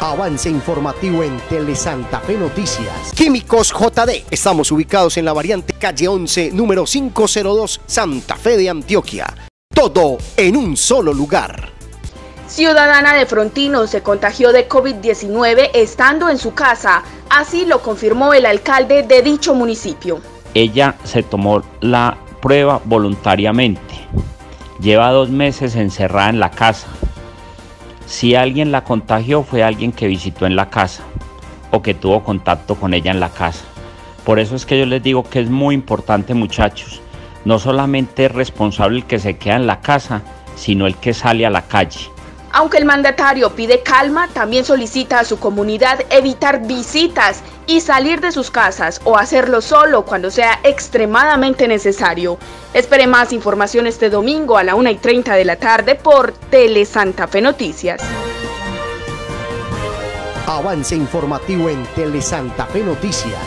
Avance informativo en Tele Santa Fe Noticias. Químicos JD. Estamos ubicados en la variante calle 11, número 502, Santa Fe de Antioquia. Todo en un solo lugar. Ciudadana de Frontino se contagió de COVID-19 estando en su casa. Así lo confirmó el alcalde de dicho municipio. Ella se tomó la prueba voluntariamente. Lleva dos meses encerrada en la casa si alguien la contagió fue alguien que visitó en la casa o que tuvo contacto con ella en la casa. Por eso es que yo les digo que es muy importante muchachos. No solamente es responsable el que se queda en la casa, sino el que sale a la calle. Aunque el mandatario pide calma, también solicita a su comunidad evitar visitas y salir de sus casas o hacerlo solo cuando sea extremadamente necesario. Espere más información este domingo a la 1 y 30 de la tarde por Tele Santa Fe Noticias. Avance informativo en Tele Santa Fe Noticias.